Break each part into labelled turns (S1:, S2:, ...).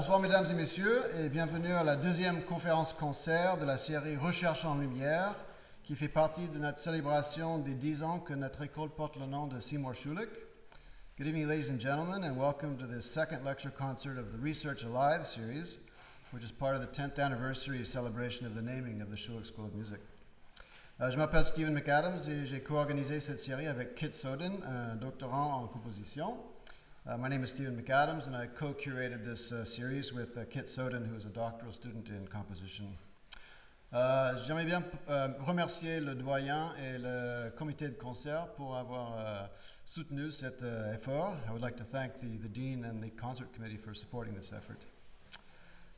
S1: bonsoir mesdames et messieurs et bienvenue à la deuxième conférence concert de la série Recherche en lumière qui fait partie de notre célébration des 10 ans que notre école porte le nom de Seymour Schulich. Good evening ladies and gentlemen and welcome to this second lecture concert of the Research Alive series which is part of the 10th anniversary celebration of the naming of the Schulich School of Music. Euh, je m'appelle Stephen McAdams et j'ai co-organisé cette série avec Kit Soden, un doctorant en composition. Uh, my name is Stephen McAdams, and I co curated this uh, series with uh, Kit Soden, who is a doctoral student in composition. Uh, j'aimerais bien euh, remercier le doyen et le comité de concert pour avoir euh, soutenu cet euh, effort. I would like to thank the, the dean and the concert committee for supporting this effort.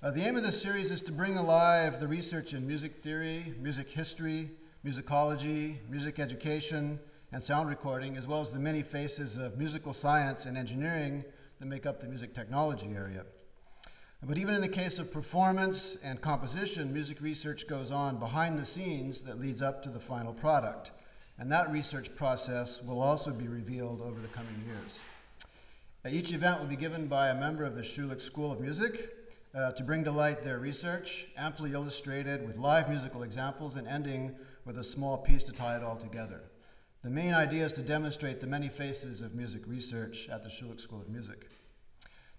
S1: Uh, the aim of this series is to bring alive the research in music theory, music history, musicology, music education, and sound recording, as well as the many faces of musical science and engineering that make up the music technology area. But even in the case of performance and composition, music research goes on behind the scenes that leads up to the final product. And that research process will also be revealed over the coming years. Each event will be given by a member of the Schulich School of Music uh, to bring to light their research, amply illustrated with live musical examples and ending with a small piece to tie it all together. The main idea is to demonstrate the many faces of music research at the Schulich School of Music.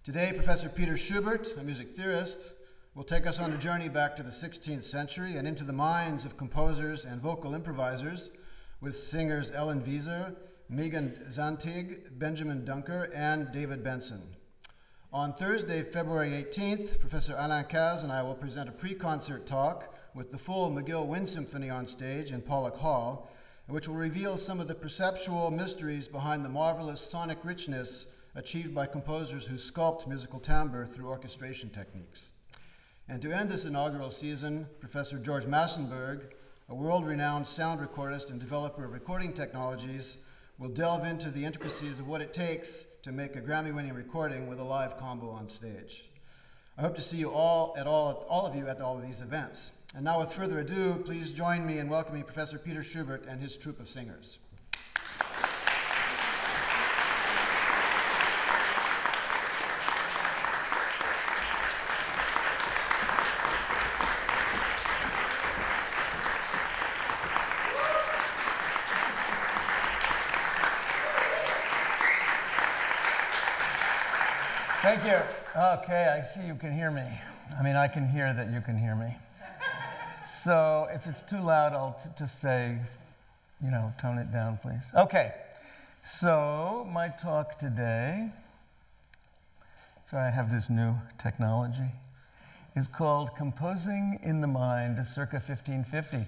S1: Today, Professor Peter Schubert, a music theorist, will take us on a journey back to the 16th century and into the minds of composers and vocal improvisers with singers Ellen Wieser, Megan Zantig, Benjamin Dunker, and David Benson. On Thursday, February 18th, Professor Alain Cazes and I will present a pre concert talk with the full McGill Wind Symphony on stage in Pollock Hall which will reveal some of the perceptual mysteries behind the marvelous sonic richness achieved by composers who sculpt musical timbre through orchestration techniques. And to end this inaugural season, Professor George Massenburg, a world renowned sound recordist and developer of recording technologies, will delve into the intricacies of what it takes to make a Grammy winning recording with a live combo on stage. I hope to see you all at all, all of you at all of these events. And now, with further ado, please join me in welcoming Professor Peter Schubert and his troupe of singers.
S2: Thank you. Okay, I see you can hear me. I mean, I can hear that you can hear me. So if it's too loud, I'll t- just say, you know, tone it down, please. Okay. So my talk today, sorry, I have this new technology, is called Composing in the Mind circa 1550.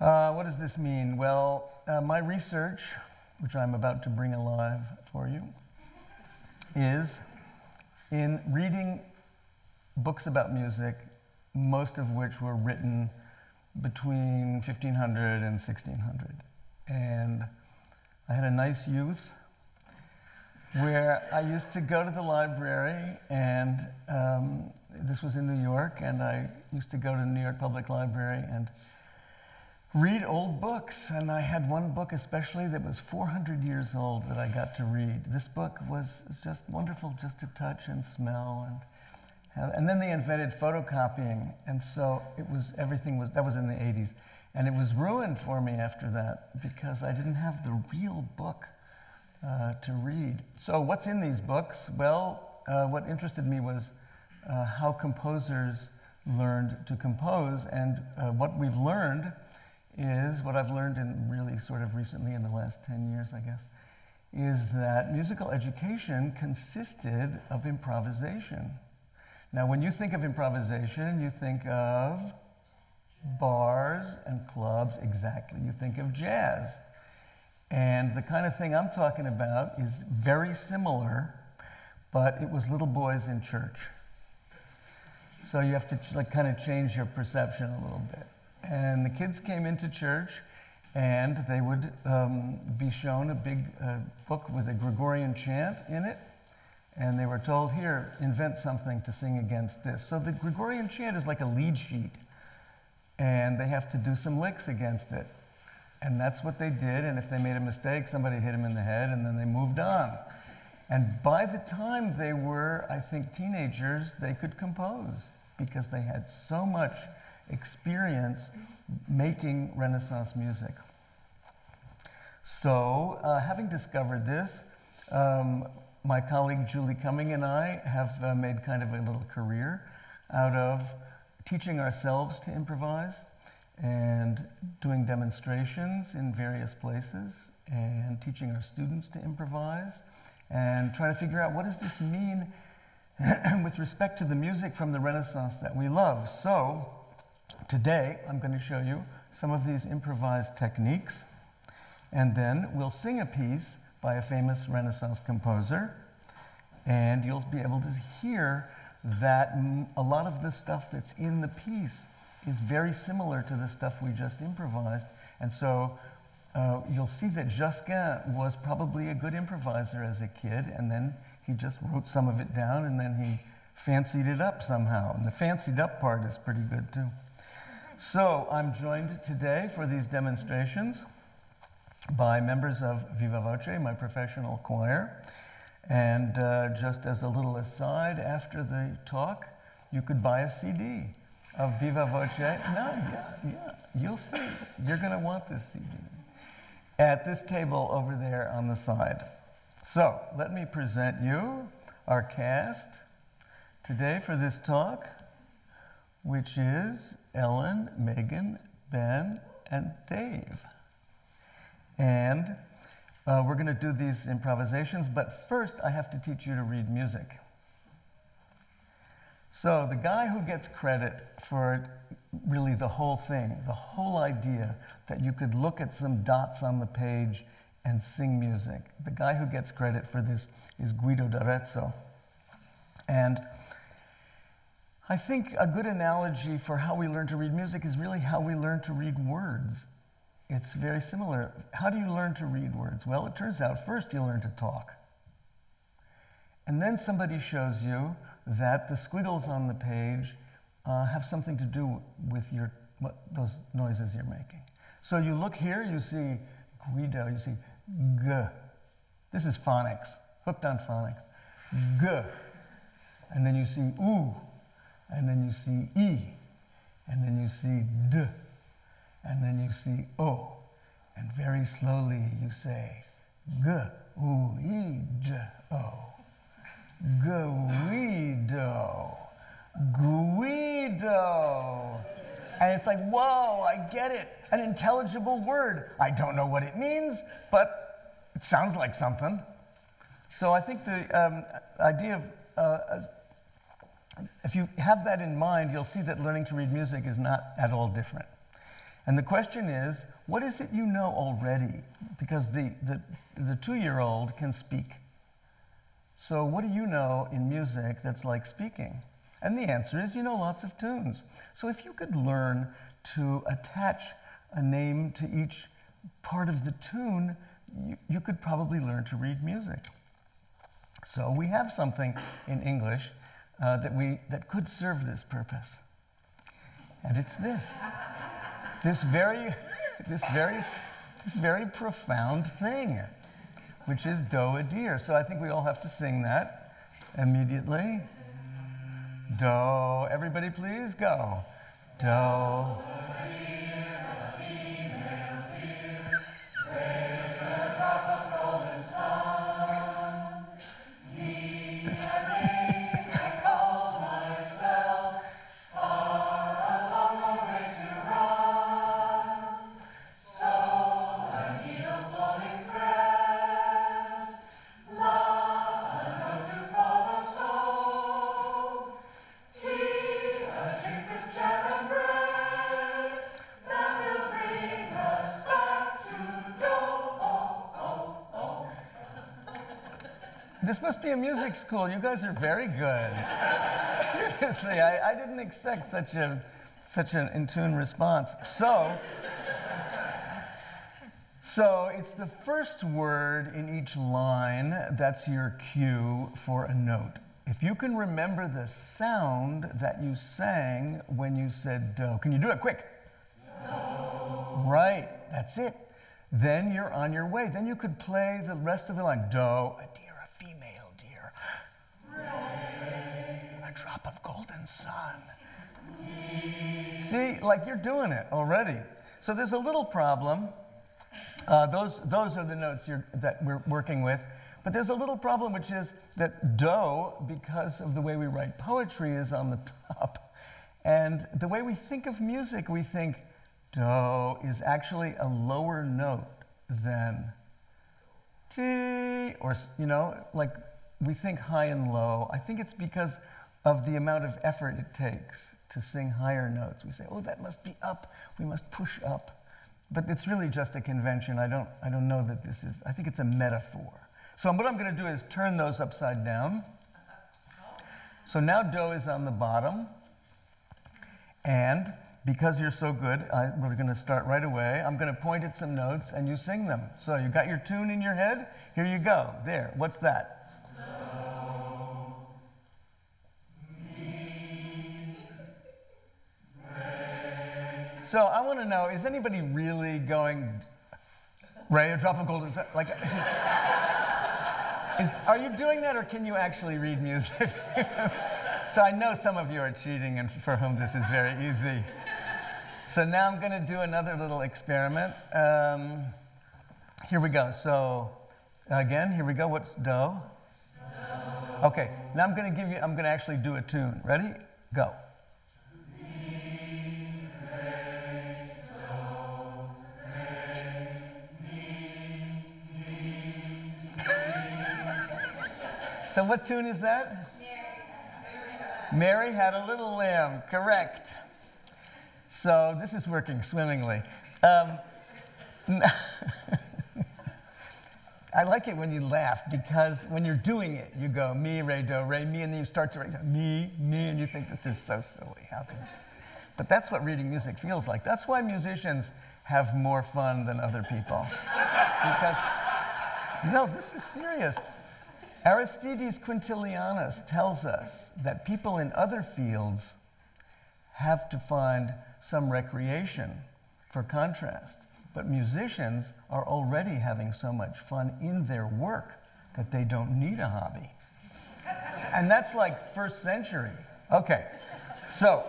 S2: Uh, what does this mean? Well, uh, my research, which I'm about to bring alive for you, is in reading books about music most of which were written between 1500 and 1600. And I had a nice youth where I used to go to the library, and um, this was in New York, and I used to go to the New York Public Library and read old books. And I had one book especially that was 400 years old that I got to read. This book was just wonderful just to touch and smell and and then they invented photocopying, and so it was everything was that was in the 80s, and it was ruined for me after that because I didn't have the real book uh, to read. So what's in these books? Well, uh, what interested me was uh, how composers learned to compose, and uh, what we've learned is what I've learned in really sort of recently in the last 10 years, I guess, is that musical education consisted of improvisation. Now, when you think of improvisation, you think of bars and clubs, exactly. You think of jazz. And the kind of thing I'm talking about is very similar, but it was little boys in church. So you have to like kind of change your perception a little bit. And the kids came into church, and they would um, be shown a big uh, book with a Gregorian chant in it, and they were told, "Here, invent something to sing against this." So the Gregorian chant is like a lead sheet, and they have to do some licks against it. And that's what they did. And if they made a mistake, somebody hit them in the head, and then they moved on. And by the time they were, I think, teenagers, they could compose because they had so much experience making Renaissance music. So, uh, having discovered this, um, my colleague Julie Cumming and I have uh, made kind of a little career out of teaching ourselves to improvise and doing demonstrations in various places and teaching our students to improvise and trying to figure out what does this mean with respect to the music from the Renaissance that we love. So today I'm going to show you some of these improvised techniques and then we'll sing a piece by a famous Renaissance composer and you'll be able to hear that a lot of the stuff that's in the piece is very similar to the stuff we just improvised. And so uh, you'll see that Josquin was probably a good improviser as a kid, and then he just wrote some of it down and then he fancied it up somehow. And the fancied up part is pretty good too. So I'm joined today for these demonstrations by members of Viva Voce, my professional choir. And uh, just as a little aside, after the talk, you could buy a CD of Viva Voce. No, yeah, yeah, you'll see. You're going to want this CD at this table over there on the side. So, let me present you our cast today for this talk, which is Ellen, Megan, Ben, and Dave. And uh, we're going to do these improvisations, but first I have to teach you to read music. So, the guy who gets credit for really the whole thing, the whole idea that you could look at some dots on the page and sing music, the guy who gets credit for this is Guido d'Arezzo. And I think a good analogy for how we learn to read music is really how we learn to read words it's very similar. How do you learn to read words? Well, it turns out first you learn to talk. And then somebody shows you that the squiggles on the page uh, have something to do with your, what, those noises you're making. So you look here, you see Guido, you see G. This is phonics, hooked on phonics. G. And then you see oo, and then you see E, and then you see D and then you see O, and very slowly you say G, U, E, D, O. Guido. Guido. And it's like, whoa, I get it. An intelligible word. I don't know what it means, but it sounds like something. So I think the um, idea of, uh, uh if you have that in mind, you'll see that learning to read music is not at all different. And the question is, what is it you know already? Because the, the, the two year old can speak. So, what do you know in music that's like speaking? And the answer is, you know lots of tunes. So, if you could learn to attach a name to each part of the tune, you, you could probably learn to read music. So, we have something in English uh, that, we, that could serve this purpose. And it's this this very, this very, this very profound thing, which is do a deer. So I think we all have to sing that immediately. Do, everybody please go. Do. This is This must be a music school. You guys are very good. Seriously, I, I didn't expect such a such an in tune response. So, so it's the first word in each line that's your cue for a note. If you can remember the sound that you sang when you said do, can you do it quick? No. Right, that's it. Then you're on your way. Then you could play the rest of the line. Do, a deer, a female deer. A drop golden. See, like you're doing it already. So there's a little problem. Uh, those, those are the notes that we're working with. But there's a little problem, which is that do, because of the way we write poetry, is on the top. And the way we think of music, we think do is actually a lower note than T, or, you know, like we think high and low. I think it's because of the amount of effort it takes to sing higher notes. We say, oh, that must be up. We must push up. But it's really just a convention. I don't, I don't know that this is, I think it's a metaphor. So what I'm going to do is turn those upside down. So now do is on the bottom. And because you're so good, I, we're going to start right away. I'm going to point at some notes and you sing them. So you got your tune in your head? Here you go. There. What's that? So I want to know: Is anybody really going? Ray, a drop of gold, like. Is, are you doing that or can you actually read music? so I know some of you are cheating and for whom this is very easy. So now I'm going to do another little experiment. Um, here we go. So again, here we go. What's do? Okay, now I'm going to give you, I'm going to actually do a tune. Ready? Go. So, what tune is that? Mary had a little lamb, correct. So, this is working swimmingly. Um, I like it when you laugh because when you're doing it, you go me, re, do, re, me, and then you start to write me, me, and you think this is so silly. How you? But that's what reading music feels like. That's why musicians have more fun than other people. because, no, this is serious. Aristides Quintilianus tells us that people in other fields have to find some recreation for contrast, but musicians are already having so much fun in their work that they don't need a hobby. and that's like first century. Okay, so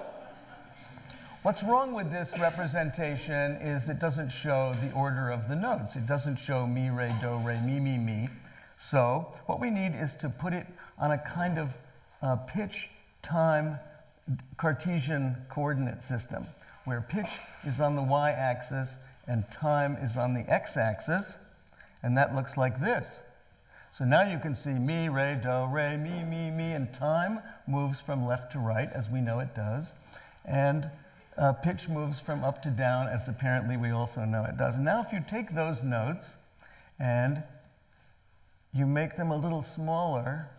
S2: what's wrong with this representation is it doesn't show the order of the notes. It doesn't show mi, re, do, re, mi, mi, mi. So what we need is to put it on a kind of uh, pitch time Cartesian coordinate system, where pitch is on the y-axis and time is on the x-axis, and that looks like this. So now you can see mi, re, do, re, mi, mi, mi, and time moves from left to right, as we know it does, and uh, pitch moves from up to down, as apparently we also know it does. Now if you take those notes and you make them a little smaller,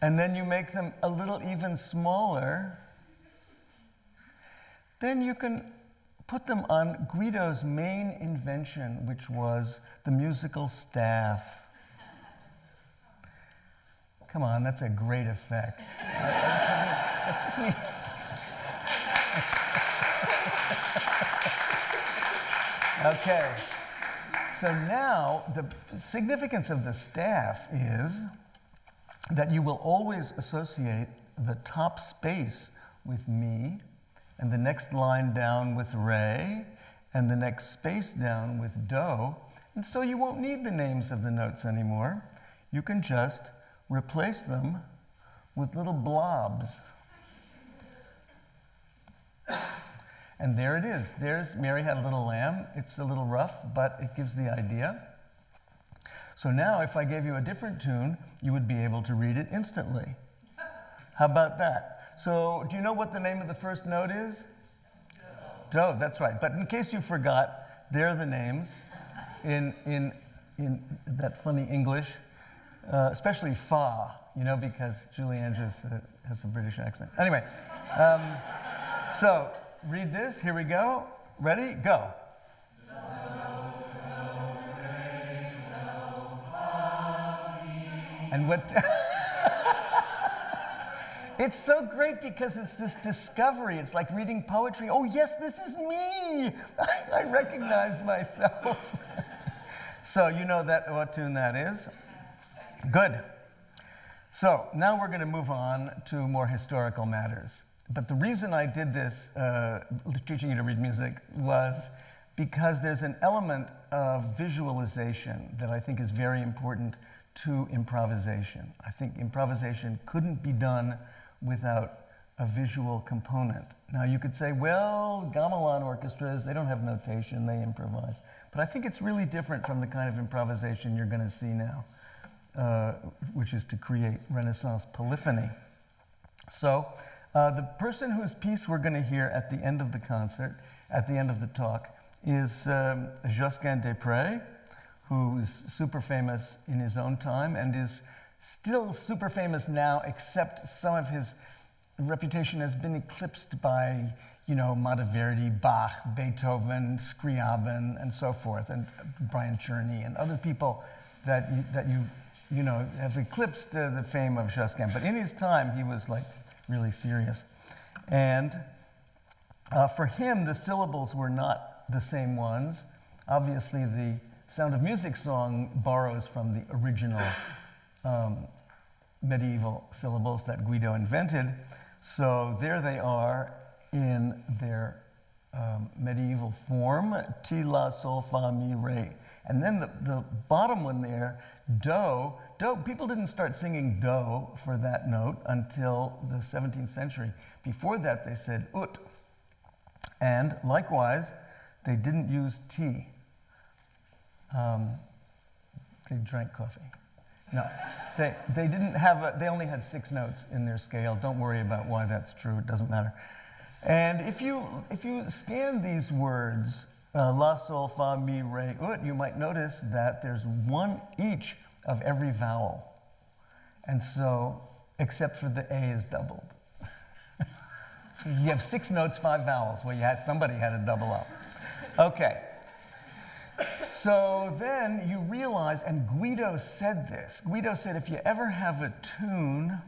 S2: and then you make them a little even smaller, then you can put them on Guido's main invention, which was the musical staff. Come on, that's a great effect. okay. So now the significance of the staff is that you will always associate the top space with me, and the next line down with Ray, and the next space down with do. And so you won't need the names of the notes anymore. You can just replace them with little blobs. And there it is. There's Mary had a little lamb. It's a little rough, but it gives the idea. So now, if I gave you a different tune, you would be able to read it instantly. How about that? So, do you know what the name of the first note is? Do. That's right. But in case you forgot, there are the names. In, in in that funny English, uh, especially fa, you know, because Julie Andrews uh, has a British accent. Anyway, um, so read this. Here we go. Ready? Go. And what. it's so great because it's this discovery. It's like reading poetry. Oh, yes, this is me. I, recognize myself. so, you know that what tune that is? Good. So, now we're going to move on to more historical matters. But the reason I did this, uh, teaching you to read music, was because there's an element of visualization that I think is very important to improvisation. I think improvisation couldn't be done without a visual component. Now, you could say, well, gamelan orchestras, they don't have notation, they improvise. But I think it's really different from the kind of improvisation you're going to see now, uh, which is to create Renaissance polyphony. So, uh, the person whose piece we're going to hear at the end of the concert, at the end of the talk, is um, Josquin des Prez who's super famous in his own time and is still super famous now, except some of his reputation has been eclipsed by, you know, Monteverdi, Bach, Beethoven, Scriabin, and so forth, and Brian Cherney and other people that you, that you, you know, have eclipsed uh, the fame of Josquin. But in his time, he was like really serious. And uh, for him, the syllables were not the same ones. Obviously, the Sound of Music song borrows from the original um, medieval syllables that Guido invented. So there they are in their um, medieval form Ti, La, Sol, Fa, Mi, Re. And then the, the bottom one there, Do. Do. People didn't start singing Do for that note until the 17th century. Before that, they said Ut. And likewise, they didn't use Ti. Um, they drank coffee. No, they, they didn't have, a, they only had six notes in their scale. Don't worry about why that's true, it doesn't matter. And if you, if you scan these words, uh, la, sol, fa, mi, re, ut, you might notice that there's one each of every vowel. And so, except for the A is doubled. so you have six notes, five vowels. Well, you had, somebody had to double up. Okay. So then you realize, and Guido said this Guido said, if you ever have a tune,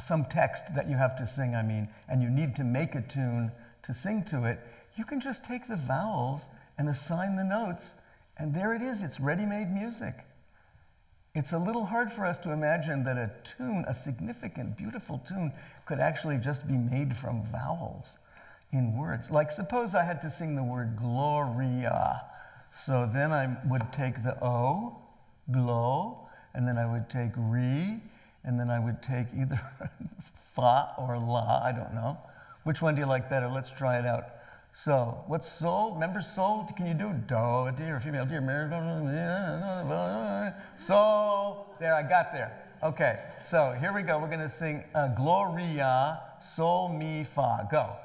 S2: some text that you have to sing, I mean, and you need to make a tune to sing to it, you can just take the vowels and assign the notes, and there it is. It's ready made music. It's a little hard for us to imagine that a tune, a significant, beautiful tune, could actually just be made from vowels in words. Like, suppose I had to sing the word Gloria. So then I would take the O, glow, and then I would take re, and then I would take either fa or la, I don't know. Which one do you like better? Let's try it out. So, what's sol? Remember sol? Can you do do, dear, female, dear, married, soul? There, I got there. Okay, so here we go. We're going to sing uh, Gloria, Sol, Mi, Fa. Go.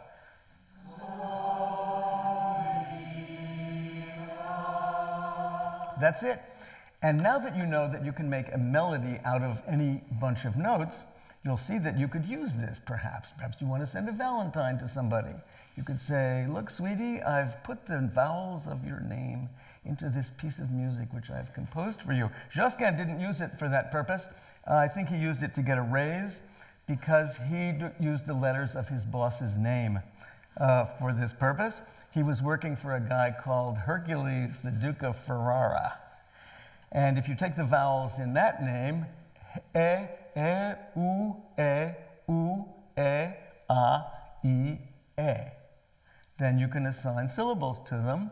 S2: That's it. And now that you know that you can make a melody out of any bunch of notes, you'll see that you could use this perhaps. Perhaps you want to send a Valentine to somebody. You could say, Look, sweetie, I've put the vowels of your name into this piece of music which I've composed for you. Josquin didn't use it for that purpose. Uh, I think he used it to get a raise because he used the letters of his boss's name uh, for this purpose. He was working for a guy called Hercules, the Duke of Ferrara. And if you take the vowels in that name, e, e, u, e, u, e, a, i, e, then you can assign syllables to them.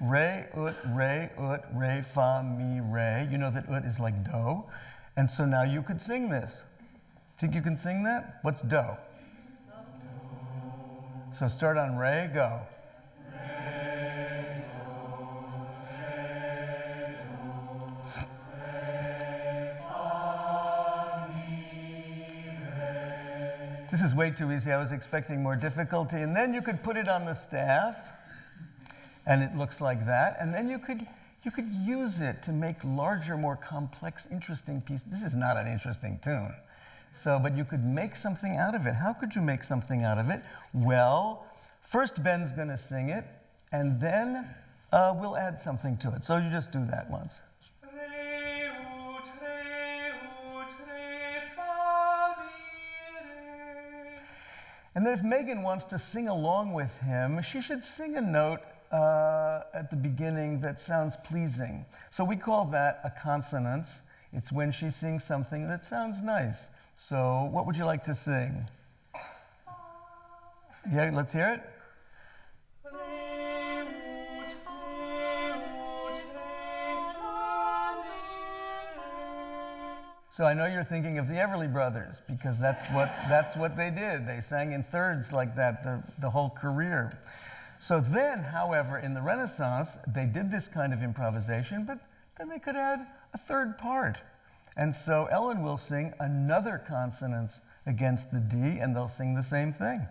S2: Re, ut, re, ut, re, fa, mi, re. You know that ut is like do. And so now you could sing this. Think you can sing that? What's do? So start on re, go. This is way too easy. I was expecting more difficulty. And then you could put it on the staff, and it looks like that. And then you could you could use it to make larger, more complex, interesting pieces. This is not an interesting tune. So, but you could make something out of it. How could you make something out of it? Well, first Ben's going to sing it, and then uh, we'll add something to it. So you just do that once. And then if Megan wants to sing along with him, she should sing a note uh, at the beginning that sounds pleasing. So we call that a consonance. It's when she sings something that sounds nice. So what would you like to sing? Yeah, let's hear it. So I know you're thinking of the Everly Brothers because that's what, that's what they did. They sang in thirds like that the, the whole career. So then, however, in the Renaissance, they did this kind of improvisation, but then they could add a third part. And so Ellen will sing another consonance against the D, and they'll sing the same thing.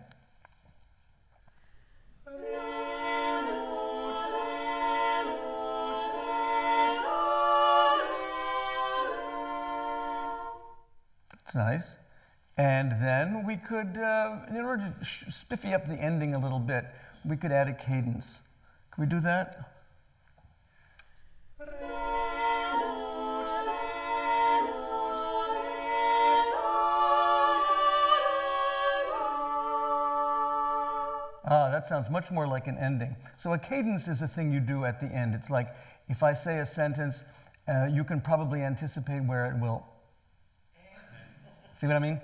S2: That's nice. And then we could, uh, in order to spiffy up the ending a little bit, we could add a cadence. Can we do that? Ah, that sounds much more like an ending. So a cadence is a thing you do at the end. It's like if I say a sentence, uh, you can probably anticipate where it will See what I mean?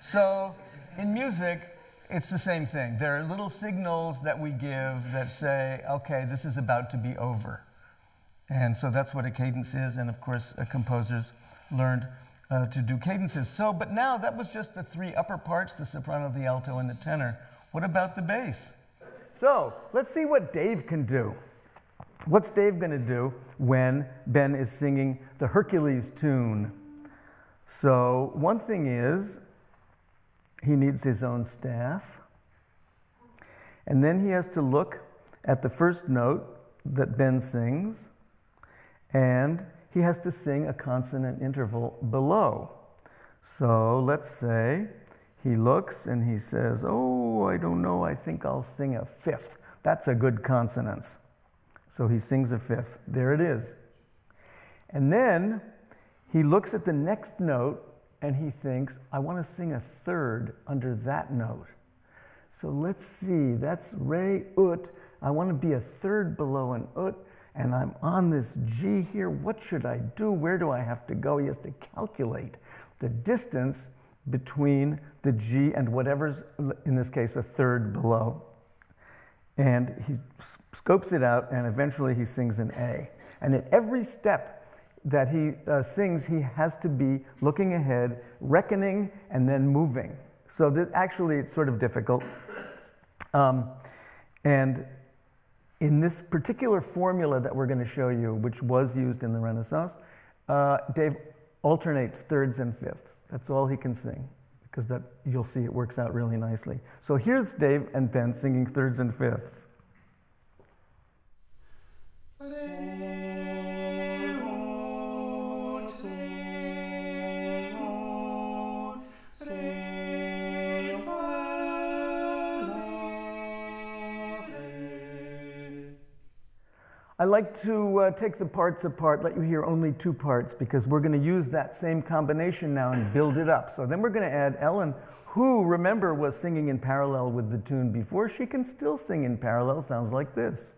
S2: So in music, it's the same thing. There are little signals that we give that say, okay, this is about to be over. And so that's what a cadence is. And of course, uh, composers learned uh, to do cadences. So, but now that was just the three upper parts the soprano, the alto, and the tenor. What about the bass? So let's see what Dave can do. What's Dave going to do when Ben is singing the Hercules tune? So, one thing is, he needs his own staff. And then he has to look at the first note that Ben sings, and he has to sing a consonant interval below. So let's say he looks and he says, Oh, I don't know, I think I'll sing a fifth. That's a good consonance. So he sings a fifth. There it is. And then he looks at the next note and he thinks, I want to sing a third under that note. So let's see, that's re ut. I want to be a third below an ut, and I'm on this G here. What should I do? Where do I have to go? He has to calculate the distance between the G and whatever's, in this case, a third below. And he scopes it out, and eventually he sings an A. And at every step, that he uh, sings, he has to be looking ahead, reckoning, and then moving. So that actually, it's sort of difficult. Um, and in this particular formula that we're going to show you, which was used in the Renaissance, uh, Dave alternates thirds and fifths. That's all he can sing, because that you'll see it works out really nicely. So here's Dave and Ben singing thirds and fifths. I like to uh, take the parts apart, let you hear only two parts, because we're going to use that same combination now and build it up. So then we're going to add Ellen, who, remember, was singing in parallel with the tune before. She can still sing in parallel, sounds like this.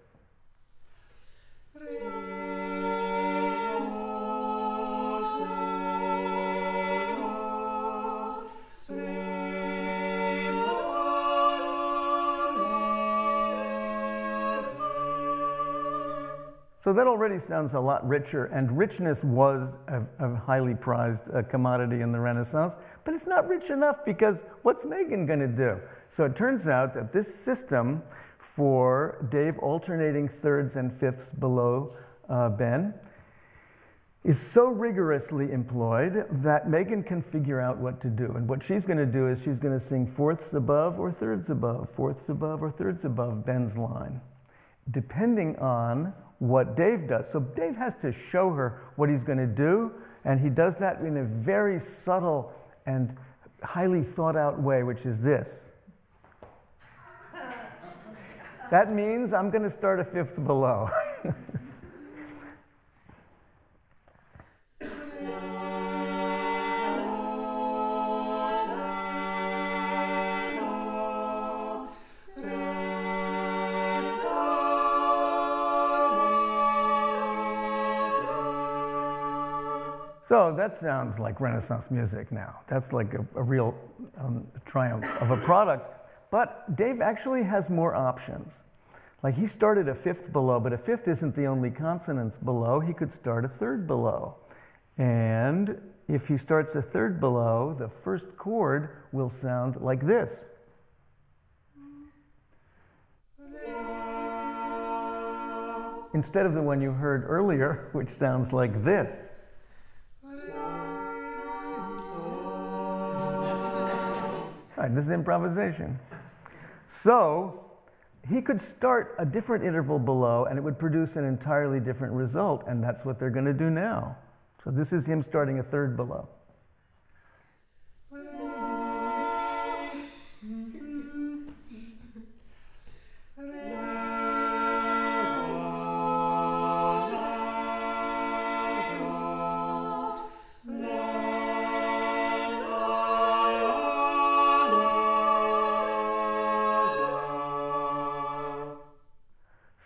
S2: So that already sounds a lot richer, and richness was a, a highly prized uh, commodity in the Renaissance, but it's not rich enough because what's Megan going to do? So it turns out that this system for Dave alternating thirds and fifths below uh, Ben is so rigorously employed that Megan can figure out what to do. And what she's going to do is she's going to sing fourths above or thirds above, fourths above or thirds above Ben's line, depending on what Dave does. So Dave has to show her what he's going to do, and he does that in a very subtle and highly thought out way, which is this. that means I'm going to start a fifth below. So that sounds like Renaissance music now. That's like a, a real um, triumph of a product. But Dave actually has more options. Like he started a fifth below, but a fifth isn't the only consonants below. He could start a third below. And if he starts a third below, the first chord will sound like this. Instead of the one you heard earlier, which sounds like this. Right, this is improvisation. So he could start a different interval below and it would produce an entirely different result, and that's what they're going to do now. So this is him starting a third below.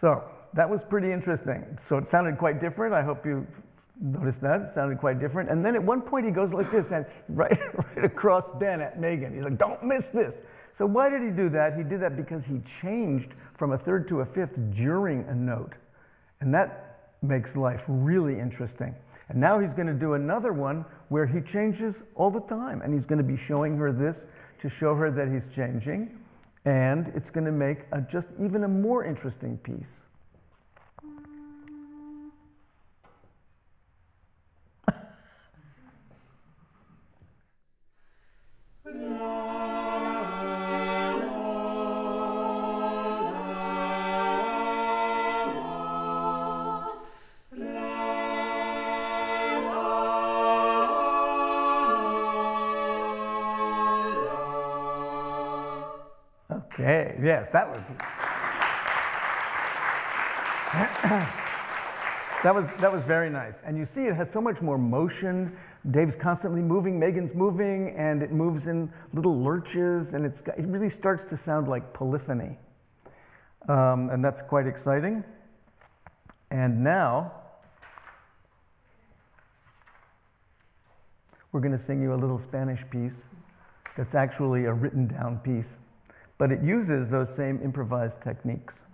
S2: So that was pretty interesting. So it sounded quite different. I hope you noticed that. It sounded quite different. And then at one point he goes like this, and right, right across Ben at Megan. He's like, don't miss this. So why did he do that? He did that because he changed from a third to a fifth during a note. And that makes life really interesting. And now he's going to do another one where he changes all the time. And he's going to be showing her this to show her that he's changing and it's going to make a just even a more interesting piece. Yes, that was. that was that was very nice. And you see it has so much more motion. Dave's constantly moving, Megan's moving, and it moves in little lurches, and it's it really starts to sound like polyphony. Um, and that's quite exciting. And now we're going to sing you a little Spanish piece that's actually a written down piece but it uses those same improvised techniques.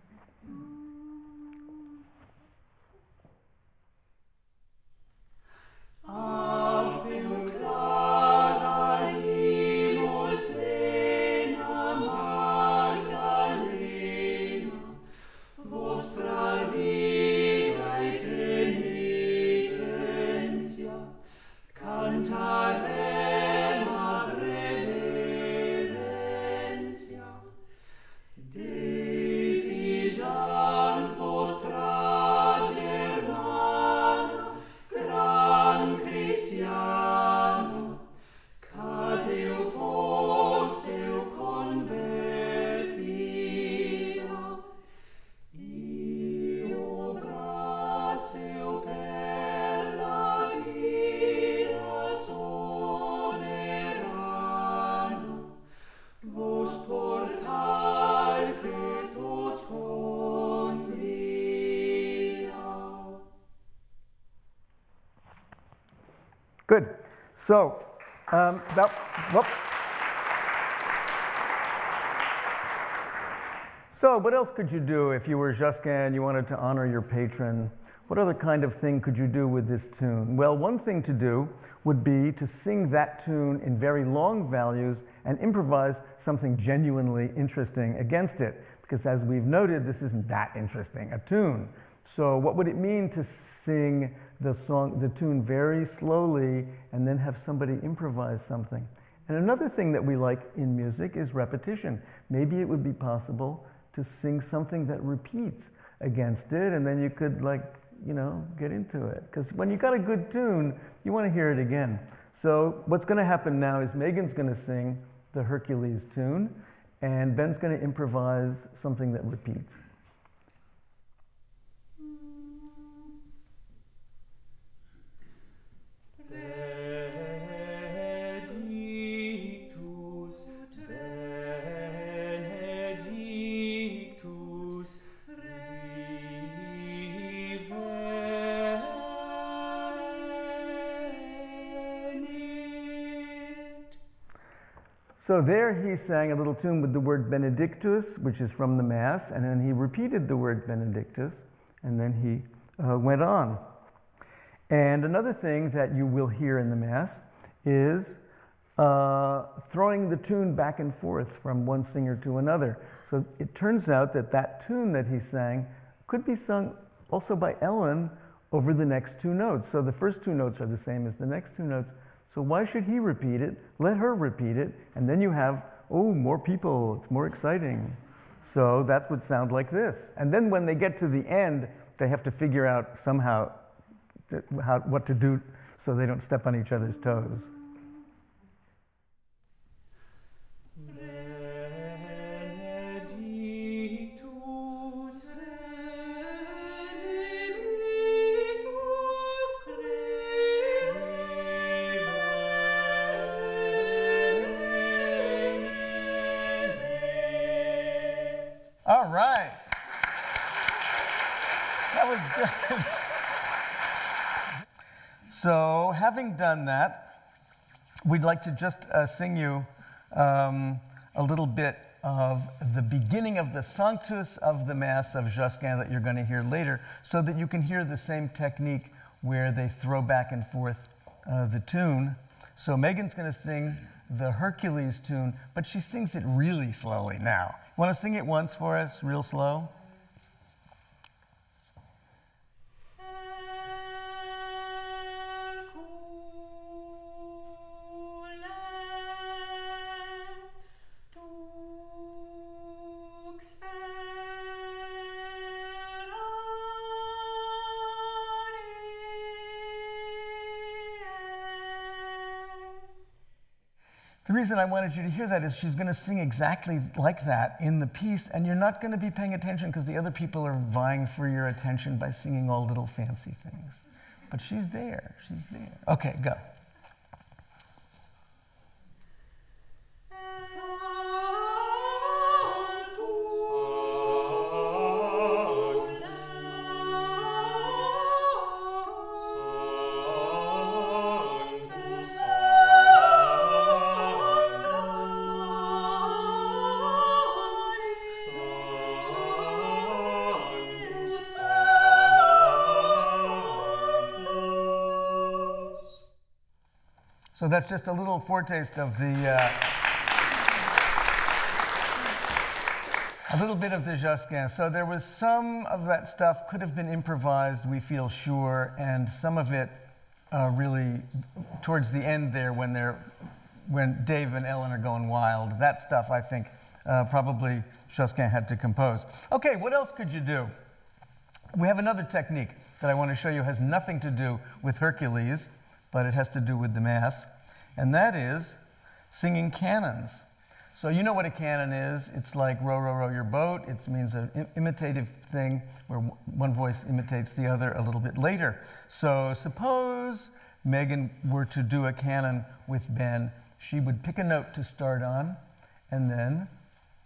S2: Good. So, um, that, whoop. So, what else could you do if you were Josquin and you wanted to honor your patron? What other kind of thing could you do with this tune? Well, one thing to do would be to sing that tune in very long values and improvise something genuinely interesting against it. Because as we've noted, this isn't that interesting a tune. So, what would it mean to sing the song, the tune very slowly, and then have somebody improvise something? And another thing that we like in music is repetition. Maybe it would be possible to sing something that repeats. against it, and then you could like you know get into it. Because when you got a good tune, you want to hear it again. So what's going to happen now is Megan's going to sing the Hercules tune, and Ben's going to improvise something that repeats. So there he sang a little tune with the word Benedictus, which is from the Mass, and then he repeated the word Benedictus, and then he uh, went on. And another thing that you will hear in the Mass is uh, throwing the tune back and forth from one singer to another. So it turns out that that tune that he sang could be sung also by Ellen over the next two notes. So the first two notes are the same as the next two notes. So why should he repeat it? Let her repeat it, and then you have, oh, more people, it's more exciting. So that would sound like this. And then when they get to the end, they have to figure out somehow how, what to do so they don't step on each other's toes. Done that, we'd like to just uh, sing you um, a little bit of the beginning of the Sanctus of the Mass of Josquin that you're going to hear later, so that you can hear the same technique where they throw back and forth uh, the tune. So, Megan's going to sing the Hercules tune, but she sings it really slowly now. Want to sing it once for us, real slow? The reason I wanted you to hear that is she's going to sing exactly like that in the piece, and you're not going to be paying attention because the other people are vying for your attention by singing all little fancy things. But she's there. She's there. Okay, go. That's just a little foretaste of the. Uh, a little bit of the Josquin. So there was some of that stuff could have been improvised, we feel sure, and some of it uh, really towards the end there when they're when Dave and Ellen are going wild. That stuff I think uh, probably Josquin had to compose. Okay, what else could you do? We have another technique that I want to show you has nothing to do with Hercules but it has to do with the Mass, and that is singing canons. So you know what a canon is. It's like row, row, row your boat. It means an imitative thing where one voice imitates the other a little bit later. So suppose Megan were to do a canon with Ben. She would pick a note to start on, and then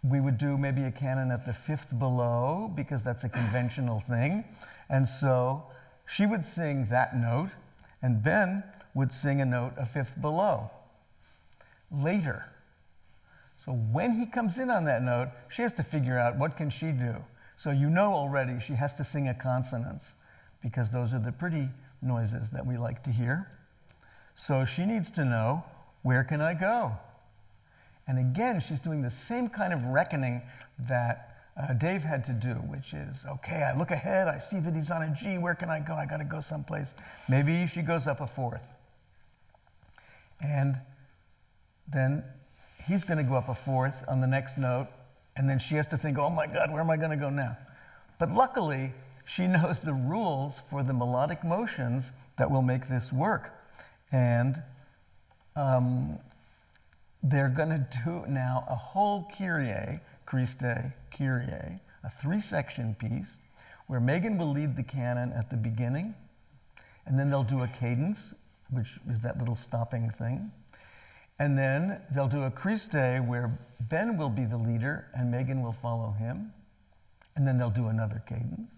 S2: we would do maybe a canon at the fifth below because that's a conventional thing. And so she would sing that note, and Ben would sing a note a fifth below. Later. So when he comes in on that note, she has to figure out what can she do. So you know already she has to sing a consonance because those are the pretty noises that we like to hear. So she needs to know where can I go? And again, she's doing the same kind of reckoning that uh, Dave had to do, which is okay, I look ahead, I see that he's on a G, where can I go? I got to go someplace. Maybe she goes up a fourth. And then he's going to go up a fourth on the next note, and then she has to think, oh my God, where am I going to go now? But luckily, she knows the rules for the melodic motions that will make this work. And um, they're going to do now a whole Kyrie, Christe, Kyrie, a three section piece where Megan will lead the canon at the beginning, and then they'll do a cadence, which is that little stopping thing. And then they'll do a Christe where Ben will be the leader and Megan will follow him. And then they'll do another cadence.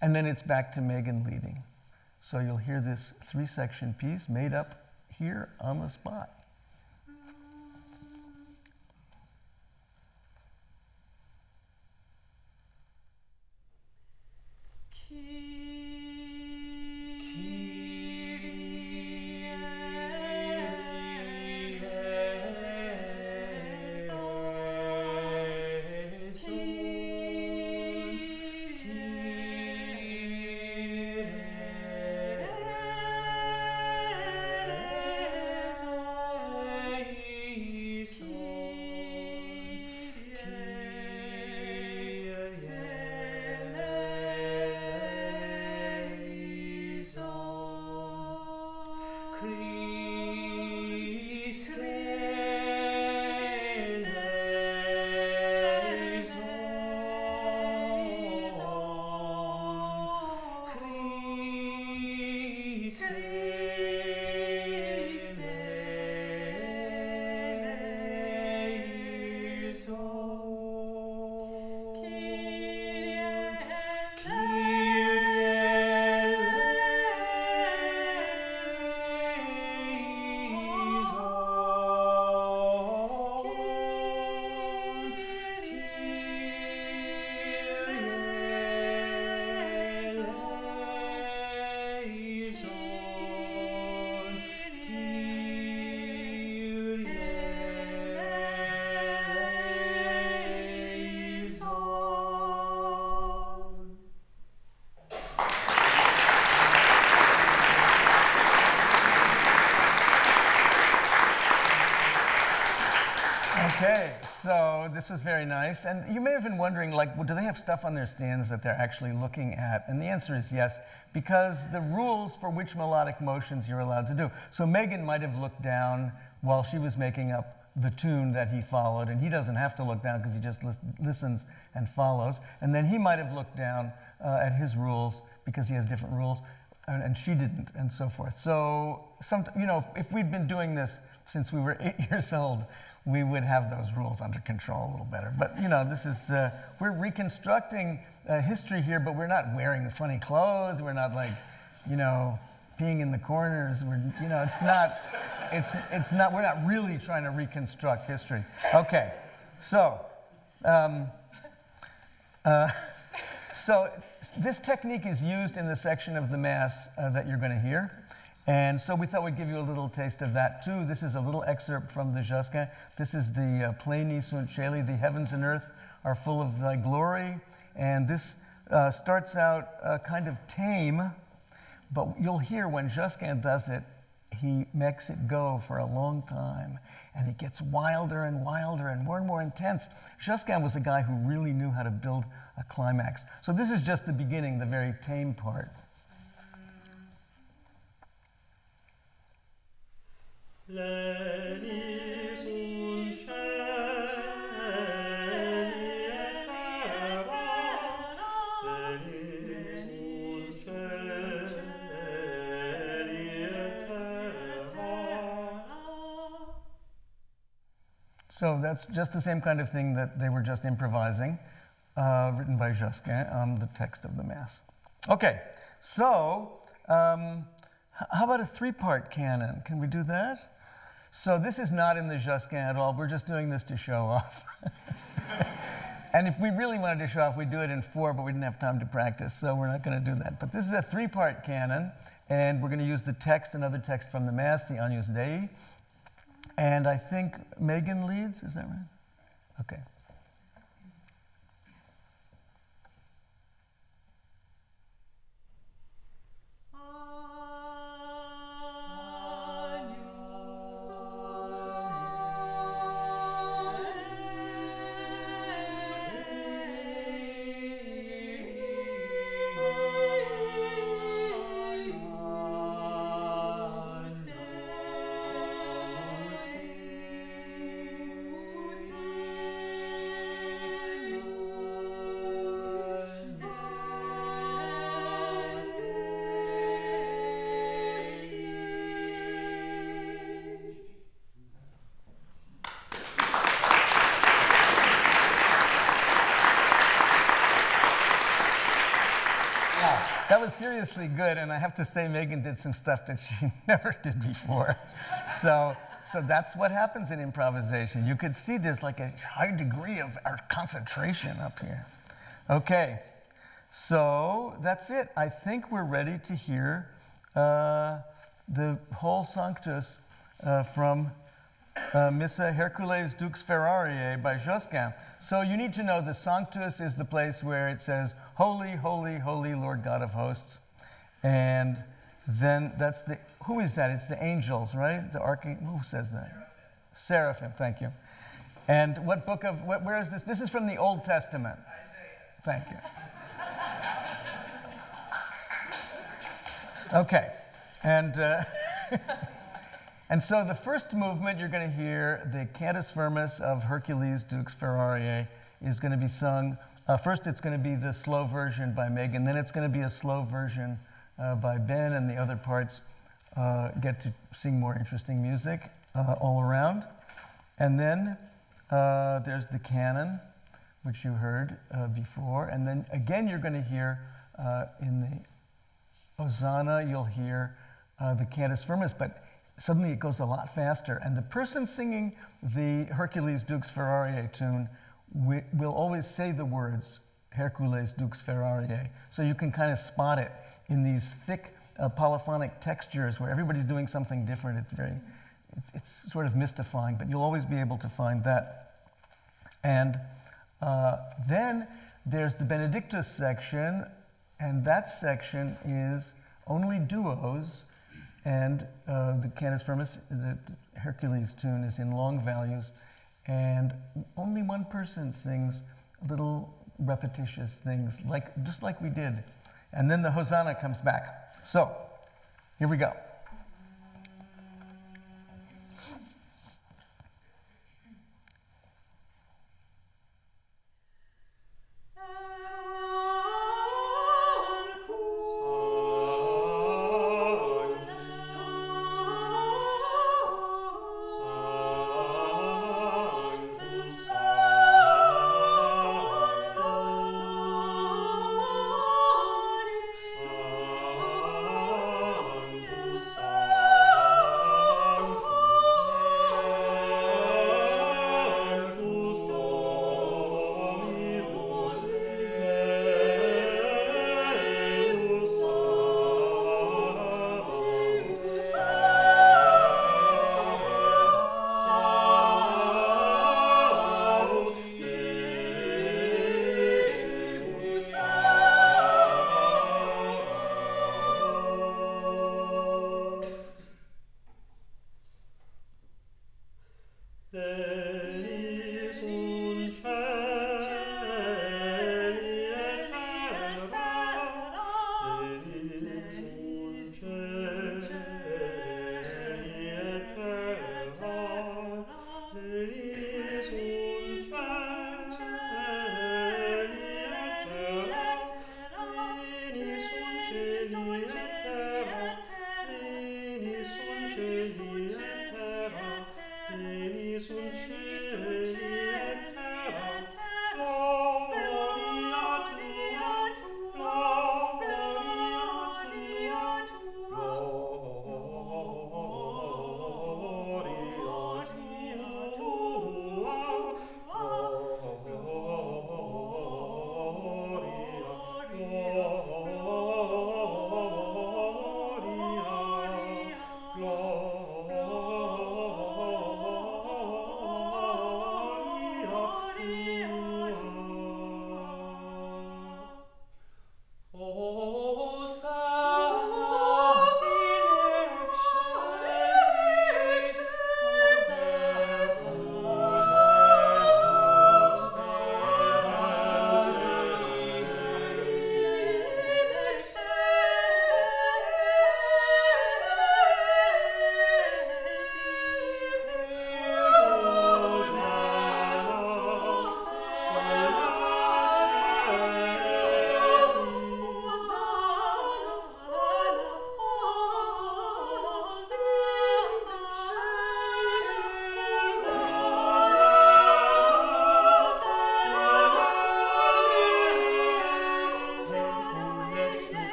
S2: And then it's back to Megan leading. So you'll hear this three section piece made up here on the spot. This was very nice. And you may have been wondering, like, well, do they have stuff on their stands that they're actually looking at? And the answer is yes, because the rules for which melodic motions you're allowed to do. So Megan might have looked down while she was making up the tune that he followed, and he doesn't have to look down because he just lis- listens and follows. And then he might have looked down uh, at his rules because he has different rules, and, and she didn't, and so forth. So, some, you know, if, if we'd been doing this since we were eight years old, we would have those rules under control a little better. But you know, this is uh, we're reconstructing uh, history here, but we're not wearing the funny clothes. We're not like, you know, peeing in the corners. We're you know, it's not, it's it's not. We're not really trying to reconstruct history. Okay, so. Um, uh, so this technique is used in the section of the Mass uh, that you're going to hear. And so we thought we'd give you a little taste of that too. This is a little excerpt from the Josquin. This is the uh, Pleni sunt coeli, the heavens and earth are full of thy glory. And this uh, starts out uh, kind of tame, but you'll hear when Josquin does it, he makes it go for a long time. And it gets wilder and wilder and more and more intense. Josquin was a guy who really knew how to build a climax. So this is just the beginning, the very tame part. So that's just the same kind of thing that they were just improvising, uh, written by Josquin on the text of the Mass. Okay, so um, how about a three part canon? Can we do that? So this is not in the Josquin at all. We're just doing this to show off. and if we really wanted to show off, we'd do it in four, but we didn't have time to practice, so we're not going to do that. But this is a three part canon, and we're going to use the text, another text from the Mass, the Agnus Dei. And I think Megan leads, is that right? Okay. Was seriously good, and I have to say, Megan did some stuff that she never did before. So, so that's what happens in improvisation. You could see there's like a high degree of our concentration up here. Okay, so that's it. I think we're ready to hear uh, the whole Sanctus uh, from uh, Missa Hercules Dux Ferrariae by Josquin. So you need to know the Sanctus is the place where it says, Holy, holy, holy Lord God of hosts. And then that's the, who is that? It's the angels, right? The archangel, who says that? Seraphim, thank you. And what book of, what, where is this? This is from the Old Testament. Isaiah. Thank you. Okay. And, uh, and so the first movement you're going to hear, the Cantus Firmus of Hercules Dux Ferrariae, is going to be sung. Uh, first, it's going to be the slow version by Megan, then it's going to be a slow version uh, by Ben, and the other parts uh, get to sing more interesting music uh, all around. And then uh, there's the canon, which you heard uh, before. And then again, you're going to hear in the Hosanna, you'll hear the Cantus Firmus, but suddenly it goes a lot faster. And the person singing the Hercules Dux Ferrariae tune will always say the words Hercules Dux Ferrariae. So you can kind of spot it in these thick uh, polyphonic textures where everybody's doing something different. It's very, it's, it's, sort of mystifying, but you'll always be able to find that. And uh, then there's the Benedictus section, and that section is only duos, and uh, the Cantus Firmus, the Hercules tune, is in long values, and only one person sings little repetitious things, like, just like we did and then the Hosanna comes back. So, here we go.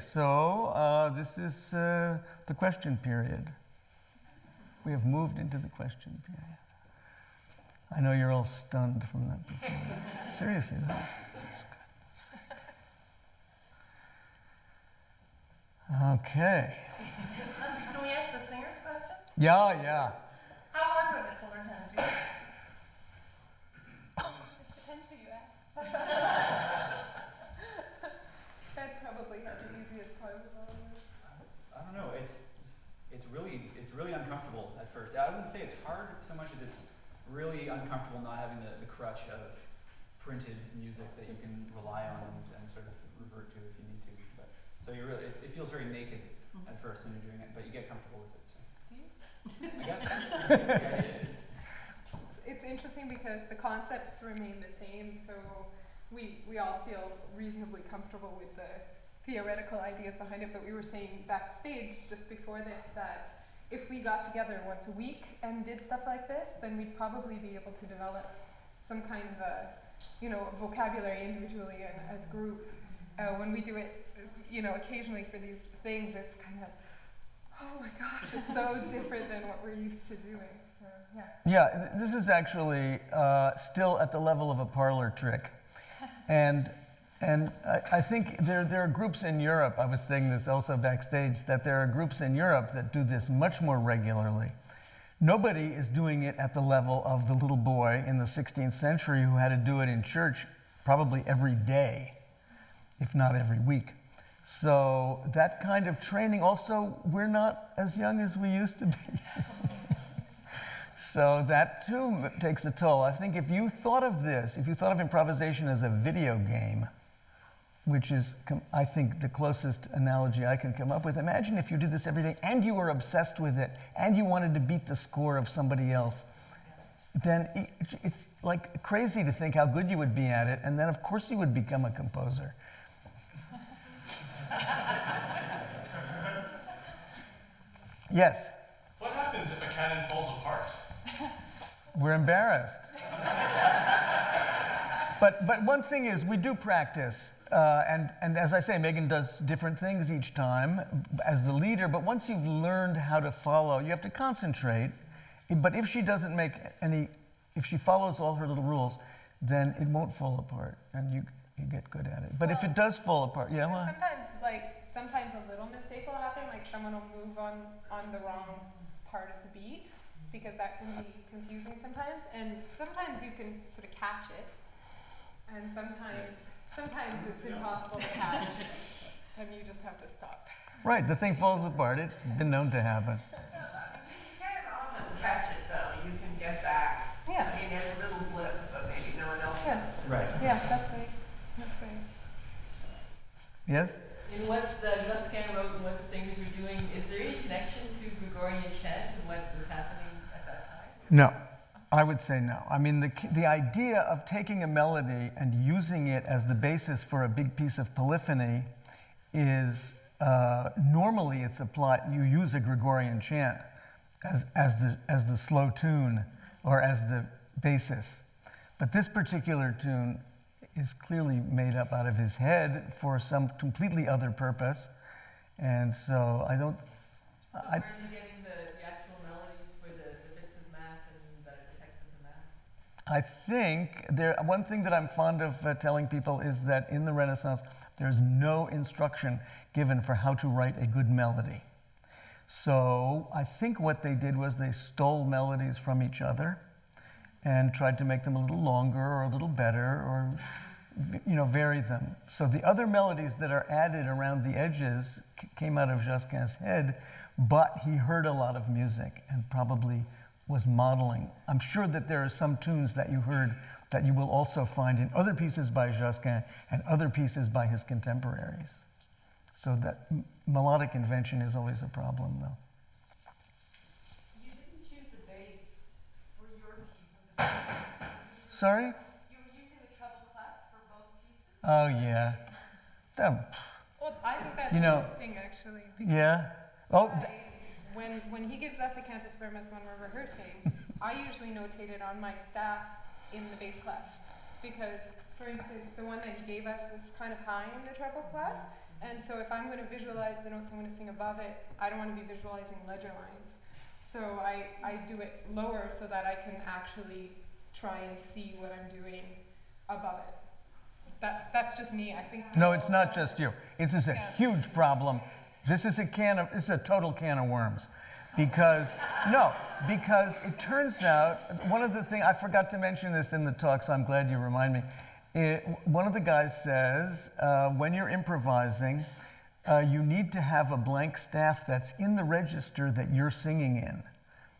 S2: So uh, this is uh, the question period. We have moved into the question period. I know you're all stunned from that before. Seriously, that's, that's good. Okay.
S3: Can we ask the singers questions?
S2: Yeah, yeah.
S3: How hard was it to learn how to do this?
S4: Depends who you ask. Ed probably had the easiest time with all of it.
S5: I don't know. It's it's really it's really uncomfortable at first. I wouldn't say it's hard so much as it's really uncomfortable not having the, the crutch of printed music that you can rely on and, and sort of revert to if you need to. But so you really it, it feels very naked mm-hmm. at first when you're doing it, but you get comfortable with it. So.
S4: Do you?
S5: I guess yeah, it is.
S4: It's, it's interesting because the concepts remain the same, so we, we all feel reasonably comfortable with the theoretical ideas behind it, but we were saying backstage just before this that if we got together once a week and did stuff like this, then we'd probably be able to develop some kind of a, you know, vocabulary individually and as a group. Uh, when we do it, you know, occasionally for these things, it's kind of, oh my gosh, it's so different than what we're used to doing. So, yeah.
S2: Yeah, th- this is actually uh, still at the level of a parlor trick. And, and I, I think there, there are groups in Europe, I was saying this also backstage, that there are groups in Europe that do this much more regularly. Nobody is doing it at the level of the little boy in the 16th century who had to do it in church probably every day, if not every week. So that kind of training, also, we're not as young as we used to be. So that too takes a toll. I think if you thought of this, if you thought of improvisation as a video game, which is, I think, the closest analogy I can come up with, imagine if you did this every day and you were obsessed with it and you wanted to beat the score of somebody else. Then it's like crazy to think how good you would be at it, and then of course you would become a composer. yes.
S6: What happens if a canon falls apart?
S2: We're embarrassed. But, but one thing is, we do practice. Uh, and, and as I say, Megan does different things each time as the leader. But once you've learned how to follow, you have to concentrate. But if she doesn't make any, if she follows all her little rules, then it won't fall apart and you, you get good at it. But if it does fall apart, yeah, well,
S4: sometimes, like, sometimes a little mistake will happen, like someone will move on, on the wrong part of the beat, because that can be confusing sometimes, and sometimes you can sort of catch it, and sometimes, sometimes it's impossible to catch, and you just have to stop.
S2: right, the thing falls apart. It's been known to happen.
S3: You can't often catch it though. You can get back.
S4: Yeah.
S3: I mean, there's a little blip, but maybe no one else
S4: Yeah.
S3: does.
S5: Right.
S4: Yeah, that's right, that's right.
S2: Yes?
S7: In what the Josquin wrote and what the singers were doing, is there any connection to Gregorian chant and what was happening at that time?
S2: No, I would say no. I mean, the, the idea of taking a melody and using it as the basis for a big piece of polyphony is uh, normally it's applied, you use a Gregorian chant as, as, the, as the slow tune or as the basis. But this particular tune is clearly made up out of his head for some completely other purpose. And so I don't,
S7: So
S2: I,
S7: where are you getting the, the actual melodies for the, the bits of mass and the, the text of the mass?
S2: I think there, one thing that I'm fond of uh, telling people is that in the Renaissance, there's no instruction given for how to write a good melody. So I think what they did was they stole melodies from each other and tried to make them a little longer or a little better or you know vary them. So the other melodies that are added around the edges came out of Josquin's head, but he heard a lot of music and probably was modeling. I'm sure that there are some tunes that you heard that you will also find in other pieces by Josquin and other pieces by his contemporaries. So that m- melodic invention is always a problem, though.
S8: You didn't choose a bass for your piece of the.
S2: Sorry?
S8: You were using the treble clef for both pieces?
S2: Oh yeah. That-
S4: Well, I think that's
S2: You know-
S4: interesting, actually.
S2: yeah. Oh,
S4: I- when, when he gives us a cantus firmus when we're rehearsing, I usually notate it on my staff in the bass clef. Because, for instance, the one that he gave us was kind of high in the treble clef, And so if I'm going to visualize the notes I'm going to sing above it, I don't want to be visualizing ledger lines. So I, I do it lower so that I can actually try and see what I'm doing above it. That, that's just me. I think.
S2: No, it's not just you. This is a
S4: Yeah.
S2: huge problem. This is a can of, this is a total can of worms. Because, no, because it turns out, one of the things, I forgot to mention this in the talk, so I'm glad you remind me. It, one of the guys says, uh, when you're improvising, uh, you need to have a blank staff that's in the register that you're singing in.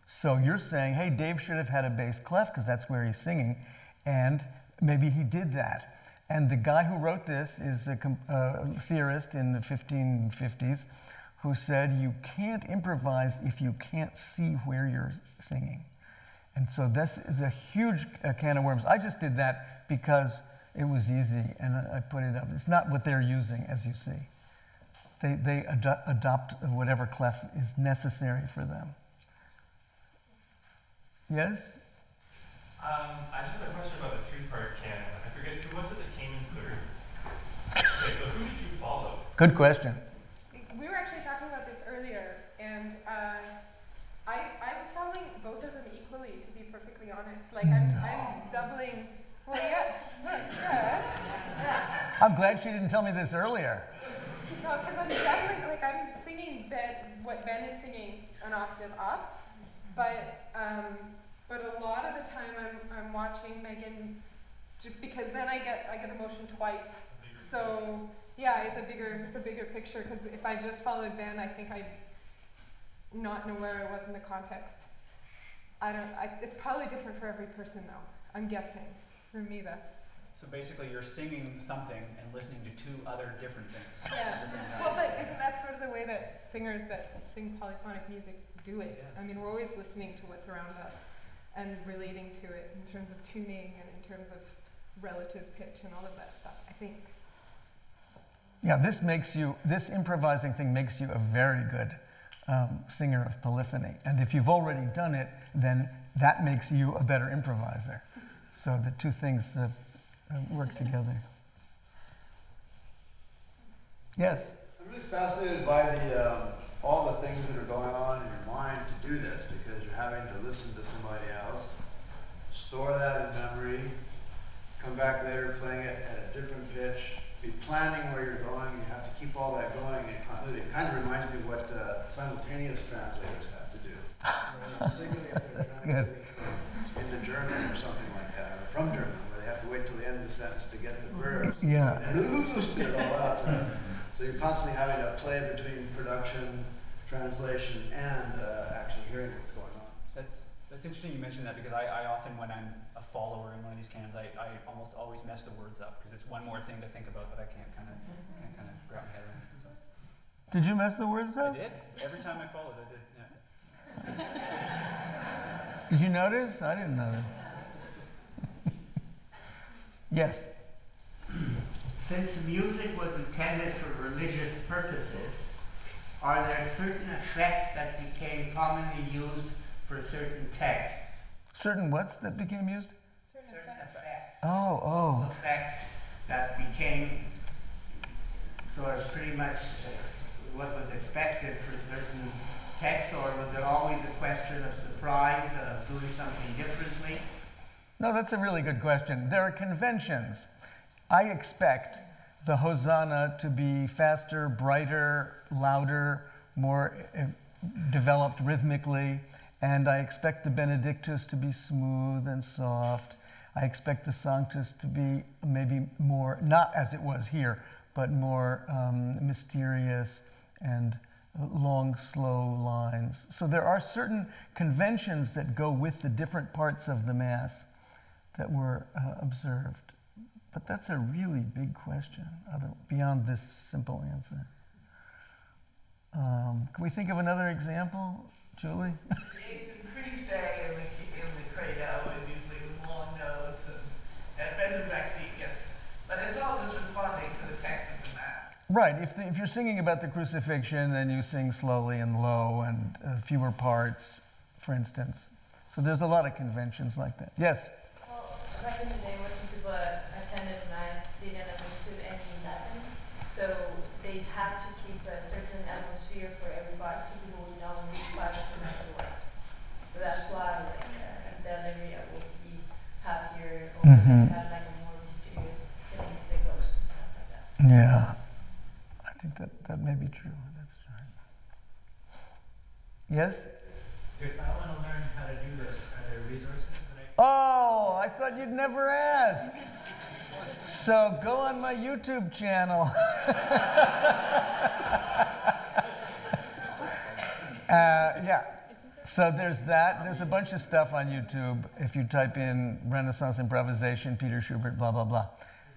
S2: So you're saying, hey, Dave should have had a bass clef because that's where he's singing, and maybe he did that. And the guy who wrote this is a uh, theorist in the 1550s who said, you can't improvise if you can't see where you're singing. And so this is a huge uh, can of worms. I just did that because it was easy and I, I put it up. It's not what they're using, as you see. They, they ado- adopt whatever clef is necessary for them. Yes?
S6: Um, I just have a question about the three-part canon. I forget who was it that came in third. Okay, so who did you follow?
S2: Good question.
S4: We were actually talking about this earlier, and uh, I, I'm following both of them equally, to be perfectly honest. Like, I'm, I'm doubling. Well, yeah. yeah.
S2: I'm glad she didn't tell me this earlier.
S4: No, because I'm doubling, like, I'm singing Ben, what Ben is singing an octave up, but, um, but a lot of the time I'm, I'm watching Megan, because then I get, I get emotion twice. So, yeah, it's a bigger, it's a bigger picture, because if I just followed Ben, I think I'd not know where I was in the context. I don't, I, it's probably different for every person though, I'm guessing. For me, that's,
S5: So basically, you're singing something and listening to two other different things
S4: Yeah.
S5: at the same time.
S4: well, but isn't that sort of the way that singers that sing polyphonic music do it? I mean, we're always listening to what's around us and relating to it in terms of tuning and in terms of relative pitch and all of that stuff, I think.
S2: Yeah, this makes you, this improvising thing makes you a very good um, singer of polyphony. And if you've already done it, then that makes you a better improviser. So the two things uh, work together. Yes?
S9: I'm really fascinated by the, um, all the things that are going on in your mind to do this because you're having to listen to somebody else, store that in memory, come back later playing it at a different pitch, be planning where you're going, you have to keep all that going in continuity. It kind of reminds me of what uh, simultaneous translators have to do. Particularly if they're
S2: That's good.
S9: Into German or something like that, or from German, where they have to wait till the end of the sentence to get the verbs.
S2: Yeah.
S9: And get it all out. uh, So you're constantly having to play between production, translation, and uh, actually hearing what's going on.
S5: That's that's interesting you mentioned that because I, I often when I'm a follower in one of these cans, I, I almost always mess the words up because it's one more thing to think about that I can't kind of can't kind of wrap my head around. So
S2: Did you mess the words up?
S5: I did every time I followed I did. Yeah.
S2: Did you notice? I didn't notice. yes.
S10: Since music was intended for religious purposes, are there certain effects that became commonly used for certain texts?
S2: Certain what's that became used?
S4: Certain
S10: Certain
S4: effects.
S10: effects.
S2: Oh, oh.
S10: Effects that became sort of pretty much uh, what was expected for certain texts, or was it always a question of surprise, of doing something differently?
S2: No, that's a really good question. There are conventions. I expect the Hosanna to be faster, brighter, louder, more uh, developed rhythmically, and I expect the Benedictus to be smooth and soft. I expect the Sanctus to be maybe more, not as it was here, but more um, mysterious and long, slow lines. So there are certain conventions that go with the different parts of the Mass that were uh, observed. But that's a really big question, other, beyond this simple answer. Um, can we think of another example, Julie?
S7: The increased day in the, in the credo is usually with long notes and, and Resurrexit, yes. But it's all just responding to the text of the Mass.
S2: Right, if, the, if you're singing about the crucifixion, then you sing slowly and low and uh, fewer parts, for instance. So there's a lot of conventions like that. Yes?
S11: Well, back in the day, most people attended Mass, they didn't understood any Latin. So they had to keep a certain atmosphere for everybody so people would know which part of the mess they were. So that's why like uh, that area would be happier or
S2: Mhm.
S11: have like a more mysterious feeling to the ghosts and stuff like that.
S2: Yeah, I think that that may be true. That's right. Yes.
S12: If I want to learn how to do this, are there resources that I
S2: Oh, I thought you'd never ask. So go on my YouTube channel. Uh, yeah. So there's that. There's a bunch of stuff on YouTube. If you type in Renaissance improvisation, Peter Schubert, blah blah blah.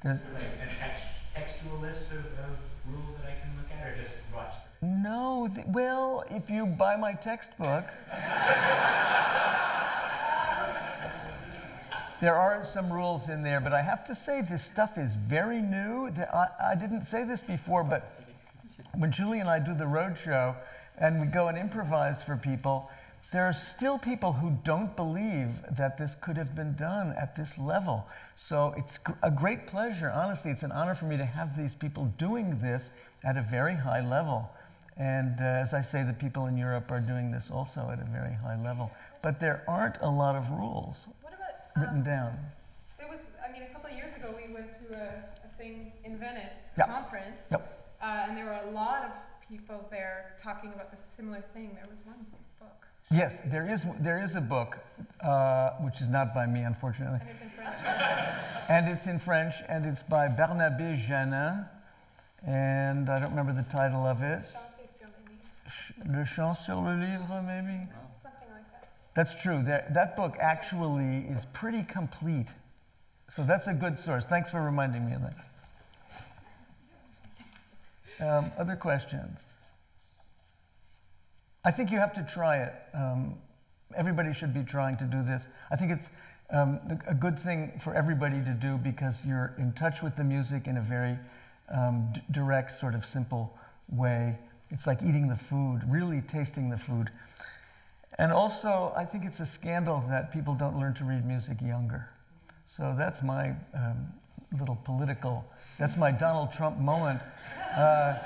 S2: There's
S12: like a text, textual list of, of rules that I can look at, or just watch?
S2: No. Well, if you buy my textbook, there are some rules in there. But I have to say, this stuff is very new. I, I didn't say this before, but when Julie and I do the road show and we go and improvise for people, there are still people who don't believe that this could have been done at this level. So it's a great pleasure, honestly, it's an honor for me to have these people doing this at a very high level. And uh, as I say, the people in Europe are doing this also at a very high level. But there aren't a lot of rules
S4: What about
S2: written
S4: um,
S2: down.
S4: There was, I mean, a couple of years ago, we went to a, a thing in Venice,
S2: Yep.
S4: conference,
S2: Yep.
S4: uh, and there were a lot of people there talking about the similar thing. There was one book,
S2: Yes, there is, there is a book, uh, which is not by me, unfortunately.
S4: and it's in French.
S2: And it's in French, and it's by Barnabé Janin, and I don't remember the title of it. Le Chant sur le Livre, maybe?
S4: something like that.
S2: That's true. That, that book actually is pretty complete. So that's a good source. Thanks for reminding me of that. Um, other questions? I think you have to try it. Um, everybody should be trying to do this. I think it's um, a a good thing for everybody to do because you're in touch with the music in a very um, d- direct, sort of simple way. It's like eating the food, really tasting the food. And also, I think it's a scandal that people don't learn to read music younger. So that's my um, little political, that's my Donald Trump moment. Uh,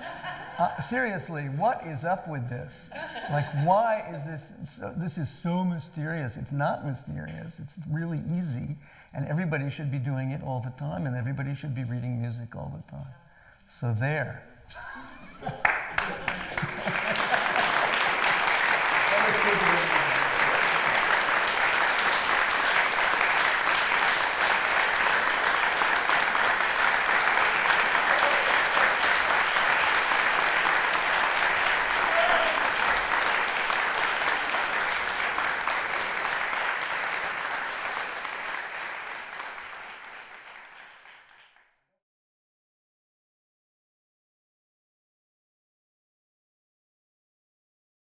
S2: uh, seriously, what is up with this? Like, why is this? So, this is so mysterious. It's not mysterious. It's really easy, and everybody should be doing it all the time, and everybody should be reading music all the time. So there.